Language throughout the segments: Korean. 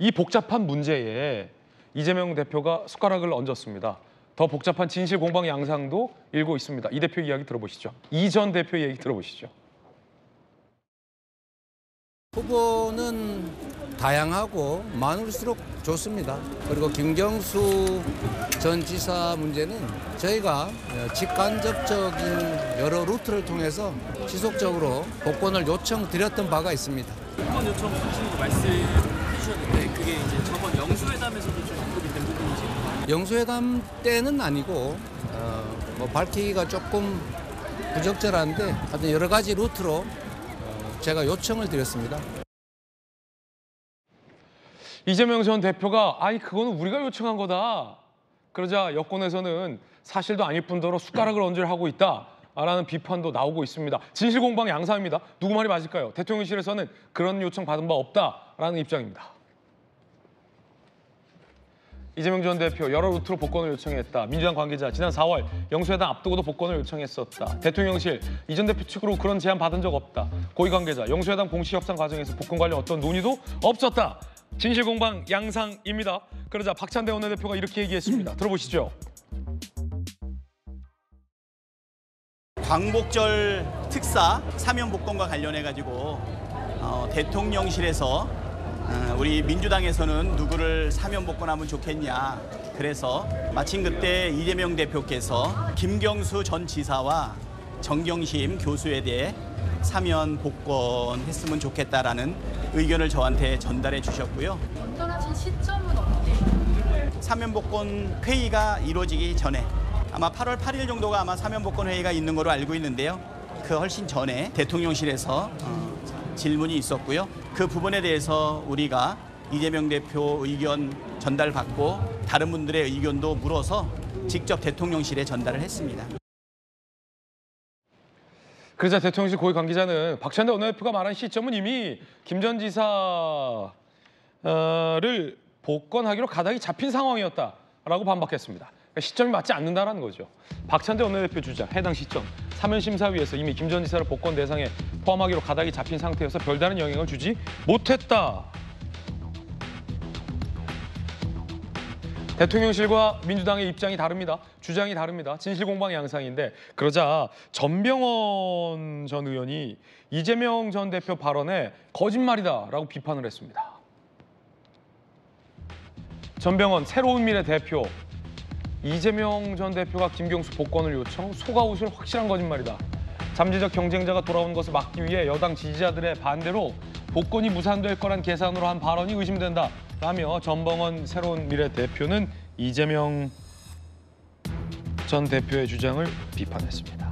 이 복잡한 문제에 이재명 대표가 숟가락을 얹었습니다. 더 복잡한 진실 공방 양상도 일고 있습니다. 이 대표 이야기 들어보시죠. 이 전 대표 얘기 들어보시죠. 후보는 다양하고 많을수록 좋습니다. 그리고 김경수 전 지사 문제는 저희가 직간접적인 여러 루트를 통해서 지속적으로 복권을 요청드렸던 바가 있습니다. 복권 요청 하시는 주셨는데 그게 이제 저번 영수회담에서도 좀 언급이 된 부분인지 영수회담 때는 아니고 어, 뭐 밝히기가 조금 부적절한데 하여튼 여러 가지 루트로 어, 제가 요청을 드렸습니다. 이재명 전 대표가 아니 그거는 우리가 요청한 거다. 그러자 여권에서는 사실도 아닐 뿐더러 숟가락을 얹으려 하고 있다 라는 비판도 나오고 있습니다. 진실 공방 양상입니다. 누구 말이 맞을까요? 대통령실에서는 그런 요청 받은 바 없다라는 입장입니다. 이재명 전 대표 여러 루트로 복권을 요청했다. 민주당 관계자 지난 4월 영수회담 앞두고도 복권을 요청했었다. 대통령실 이 전 대표 측으로 그런 제안 받은 적 없다. 고위 관계자 영수회담 공식 협상 과정에서 복권 관련 어떤 논의도 없었다. 진실 공방 양상입니다. 그러자 박찬대 원내대표가 이렇게 얘기했습니다. 들어보시죠. 광복절 특사 사면 복권과 관련해 가지고 어, 대통령실에서 어, 우리 민주당에서는 누구를 사면 복권 하면 좋겠냐 그래서 마침 그때 이재명 대표께서 김경수 전 지사와 정경심 교수에 대해 사면 복권 했으면 좋겠다라는 의견을 저한테 전달해 주셨고요. 결정하신 시점은 어때요? 사면 복권 회의가 이루어지기 전에 아마 8월 8일 정도가 아마 사면 복권 회의가 있는 걸로 알고 있는데요. 그 훨씬 전에 대통령실에서 어, 질문이 있었고요. 그 부분에 대해서 우리가 이재명 대표 의견 전달받고 다른 분들의 의견도 물어서 직접 대통령실에 전달을 했습니다. 그러자 대통령실 고위 관계자는 박찬대 원내대표가 말한 시점은 이미 김 전 지사를 복권하기로 가닥이 잡힌 상황이었다라고 반박했습니다. 그러니까 시점이 맞지 않는다라는 거죠. 박찬대 원내대표 주장 해당 시점 사면 심사위에서 이미 김 전 지사를 복권 대상에 포함하기로 가닥이 잡힌 상태여서 별다른 영향을 주지 못했다. 대통령실과 민주당의 입장이 다릅니다. 주장이 다릅니다. 진실 공방 양상인데 그러자 전병헌 전 의원이 이재명 전 대표 발언에 거짓말이다라고 비판을 했습니다. 전병헌 새로운 미래 대표 이재명 전 대표가 김경수 복권을 요청 속아웃을 확실한 거짓말이다. 잠재적 경쟁자가 돌아온 것을 막기 위해 여당 지지자들의 반대로 복권이 무산될 거란 계산으로 한 발언이 의심된다. 라며 전병헌 새로운 미래 대표는 이재명 전 대표의 주장을 비판했습니다.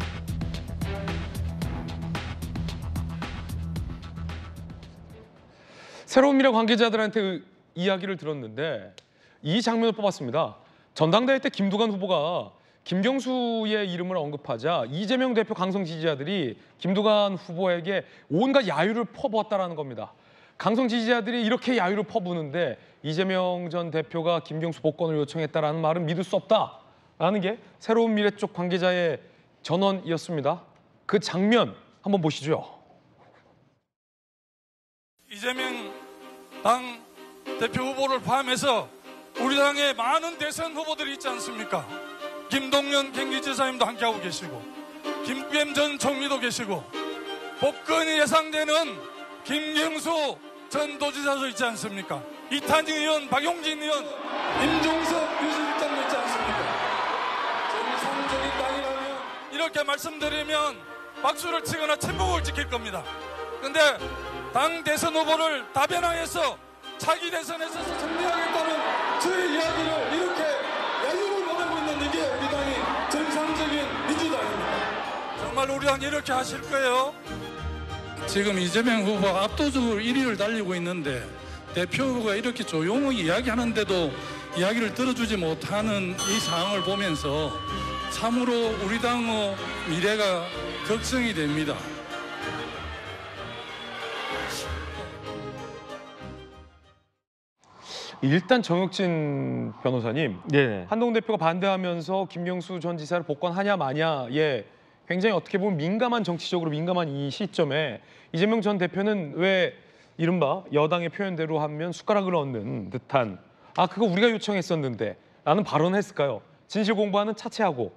새로운 미래 관계자들한테 이야기를 들었는데 이 장면을 뽑았습니다. 전당대회 때 김두관 후보가 김경수의 이름을 언급하자 이재명 대표 강성 지지자들이 김두관 후보에게 온갖 야유를 퍼부었다라는 겁니다. 강성 지지자들이 이렇게 야유를 퍼부는데 이재명 전 대표가 김경수 복권을 요청했다라는 말은 믿을 수 없다라는 게 새로운 미래 쪽 관계자의 전언이었습니다. 그 장면 한번 보시죠. 이재명 당 대표 후보를 포함해서 우리 당의 많은 대선 후보들이 있지 않습니까? 김동연 경기지사님도 함께하고 계시고 김구겸 전 총리도 계시고 복권이 예상되는 김경수 전 도지사도 있지 않습니까? 이탄희 의원, 박용진 의원, 임종석 유실장도 있지 않습니까? 정상적인 당이라면 이렇게 말씀드리면 박수를 치거나 침묵을 지킬 겁니다. 근데 당 대선 후보를 다변화해서 차기 대선에서 승리하겠다는 저의 이야기를 이렇게 야유를 보내고 있는 이게 우리 당이 정상적인 민주당입니다. 정말 우리 당이 이렇게 하실 거예요? 지금 이재명 후보가 압도적으로 1위를 달리고 있는데 대표 후보가 이렇게 조용히 이야기하는데도 이야기를 들어주지 못하는 이 상황을 보면서 참으로 우리 당의 미래가 걱정이 됩니다. 일단 정혁진 변호사님, 네. 한동 대표가 반대하면서 김경수 전 지사를 복권하냐 마냐에 굉장히 어떻게 보면 민감한 정치적으로 민감한 이 시점에 이재명 전 대표는 왜 이른바 여당의 표현대로 하면 숟가락을 얹는 듯한 아 그거 우리가 요청했었는데 라는 발언을 했을까요? 진실 공부하는 차치하고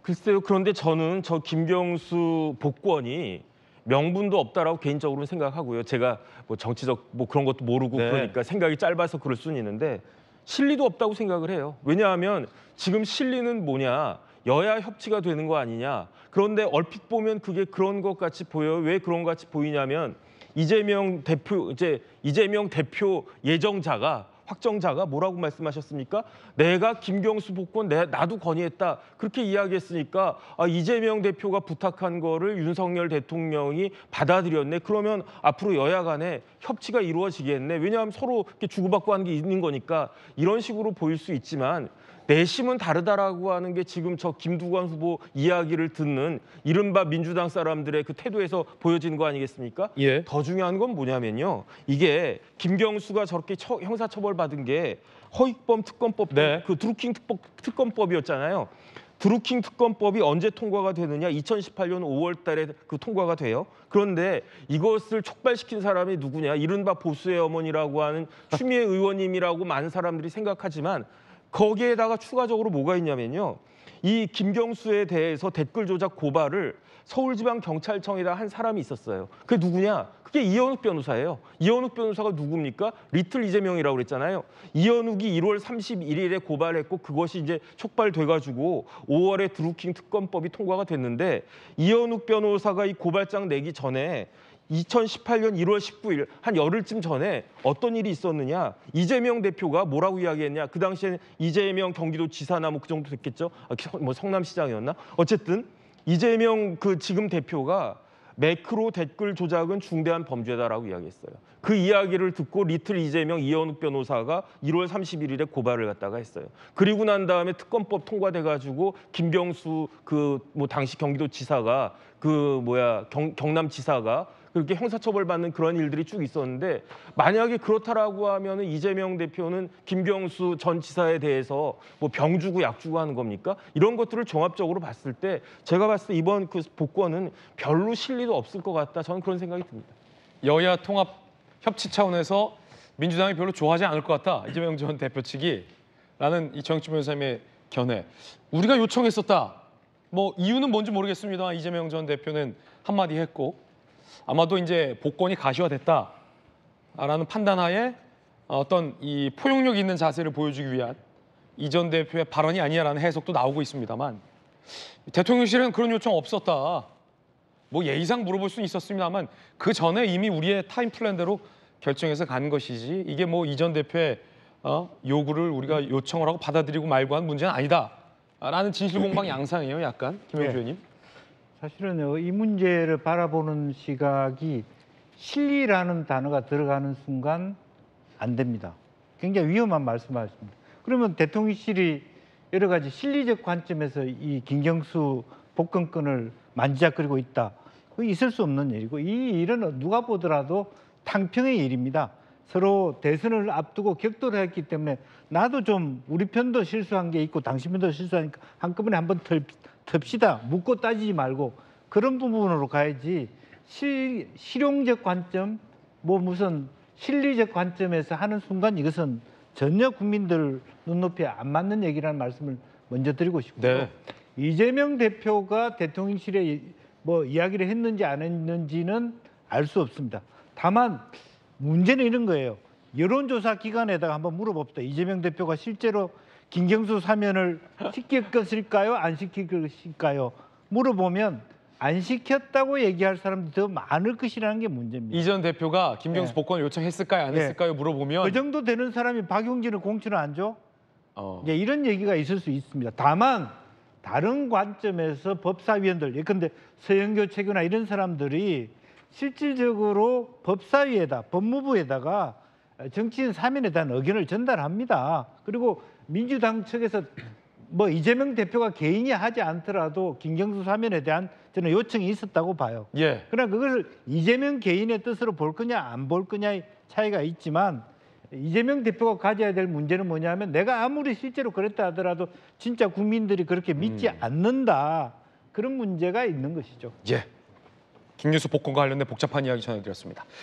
글쎄요. 그런데 저는 저 김경수 복권이 명분도 없다라고 개인적으로는 생각하고요. 제가 뭐 정치적 뭐 그런 것도 모르고 네. 그러니까 생각이 짧아서 그럴 수는 있는데 실리도 없다고 생각을 해요. 왜냐하면 지금 실리는 뭐냐? 여야 협치가 되는 거 아니냐? 그런데 얼핏 보면 그게 그런 것 같이 보여요. 왜 그런 것 같이 보이냐면 이재명 대표 이제 이재명 대표 예정자가 확정자가 뭐라고 말씀하셨습니까? 내가 김경수 복권 내, 나도 건의했다 그렇게 이야기했으니까 아, 이재명 대표가 부탁한 거를 윤석열 대통령이 받아들였네. 그러면 앞으로 여야 간에 협치가 이루어지겠네. 왜냐하면 서로 이렇게 주고받고 하는 게 있는 거니까 이런 식으로 보일 수 있지만 내심은 다르다라고 하는 게 지금 저 김두관 후보 이야기를 듣는 이른바 민주당 사람들의 그 태도에서 보여지는 거 아니겠습니까? 예. 더 중요한 건 뭐냐면요. 이게 김경수가 저렇게 처- 형사처벌 받은 게 허익범 특검법 네. 그 드루킹 특법, 특검법이었잖아요. 드루킹 특검법이 언제 통과가 되느냐? 2018년 5월 달에 그 통과가 돼요. 그런데 이것을 촉발시킨 사람이 누구냐? 이른바 보수의 어머니라고 하는 추미애 의원님이라고 많은 사람들이 생각하지만 거기에다가 추가적으로 뭐가 있냐면요. 이 김경수에 대해서 댓글 조작 고발을 서울지방경찰청에다 한 사람이 있었어요. 그게 누구냐? 그게 이현욱 변호사예요. 이현욱 변호사가 누굽니까? 리틀 이재명이라고 그랬잖아요. 이현욱이 1월 31일에 고발했고 그것이 이제 촉발돼가지고 5월에 드루킹 특검법이 통과가 됐는데 이현욱 변호사가 이 고발장 내기 전에 2018년 1월 19일 한 열흘쯤 전에 어떤 일이 있었느냐 이재명 대표가 뭐라고 이야기했냐 그 당시에는 이재명 경기도 지사나 뭐 그 정도 됐겠죠 아, 기- 뭐 성남시장이었나 어쨌든 이재명 그 지금 대표가 매크로 댓글 조작은 중대한 범죄다라고 이야기했어요. 그 이야기를 듣고 리틀 이재명 이현욱 변호사가 1월 31일에 고발을 갖다가 했어요. 그리고 난 다음에 특검법 통과돼 가지고 김경수 그 뭐 당시 경기도 지사가 그 뭐야 경, 경남 지사가 그렇게 형사처벌 받는 그런 일들이 쭉 있었는데 만약에 그렇다라고 하면은 이재명 대표는 김경수 전 지사에 대해서 뭐 병 주고 약 주고 하는 겁니까? 이런 것들을 종합적으로 봤을 때 제가 봤을 때 이번 그 복권은 별로 실리도 없을 것 같다. 저는 그런 생각이 듭니다. 여야 통합 협치 차원에서 민주당이 별로 좋아하지 않을 것 같다 이재명 전 대표 측이 라는 이 정치 변호사님의 견해. 우리가 요청했었다. 뭐 이유는 뭔지 모르겠습니다만 이재명 전 대표는 한마디 했고 아마도 이제 복권이 가시화됐다라는 판단하에 어떤 이 포용력 있는 자세를 보여주기 위한 이 전 대표의 발언이 아니냐라는 해석도 나오고 있습니다만 대통령실은 그런 요청 없었다. 뭐 예의상 물어볼 수는 있었습니다만 그 전에 이미 우리의 타임 플랜대로 결정해서 간 것이지 이게 뭐 이 전 대표의 어, 요구를 우리가 요청을 하고 받아들이고 말고 한 문제는 아니다 라는 진실 공방 양상이에요, 약간 김영주 예. 의원님. 사실은요 이 문제를 바라보는 시각이 실리라는 단어가 들어가는 순간 안 됩니다. 굉장히 위험한 말씀하십니다. 그러면 대통령실이 여러 가지 실리적 관점에서 이 김경수 복권권을 만지작거리고 있다. 그 있을 수 없는 일이고 이 일은 누가 보더라도 탕평의 일입니다. 서로 대선을 앞두고 격돌을 했기 때문에 나도 좀 우리 편도 실수한 게 있고 당신 편도 실수하니까 한꺼번에 한번 털, 텁시다. 묻고 따지지 말고 그런 부분으로 가야지 실, 실용적 관점 뭐 무슨 실리적 관점에서 하는 순간 이것은 전혀 국민들 눈높이에 안 맞는 얘기라는 말씀을 먼저 드리고 싶고요. 네. 이재명 대표가 대통령실에 이- 뭐 이야기를 했는지 안 했는지는 알 수 없습니다. 다만 문제는 이런 거예요. 여론조사 기관에다가 한번 물어봅시다. 이재명 대표가 실제로 김경수 사면을 시킬 것일까요? 안 시킬 것일까요? 물어보면 안 시켰다고 얘기할 사람들이 더 많을 것이라는 게 문제입니다. 이 전 대표가 김경수 네. 복권을 요청했을까요, 안 네. 했을까요 물어보면 그 정도 되는 사람이 박용진을 공천을 안 줘? 어, 이제 이런 얘기가 있을 수 있습니다. 다만 다른 관점에서 법사위원들, 예컨대 서영교 최규나 이런 사람들이 실질적으로 법사위에다 법무부에다가 정치인 사면에 대한 의견을 전달합니다. 그리고 민주당 측에서 뭐 이재명 대표가 개인이 하지 않더라도 김경수 사면에 대한 저는 요청이 있었다고 봐요. 예. 그러나 그걸 이재명 개인의 뜻으로 볼 거냐 안 볼 거냐의 차이가 있지만 이재명 대표가 가져야 될 문제는 뭐냐면 내가 아무리 실제로 그랬다 하더라도 진짜 국민들이 그렇게 믿지 않는다 그런 문제가 있는 것이죠. 예. 김경수 복권과 관련된 복잡한 이야기 전해드렸습니다.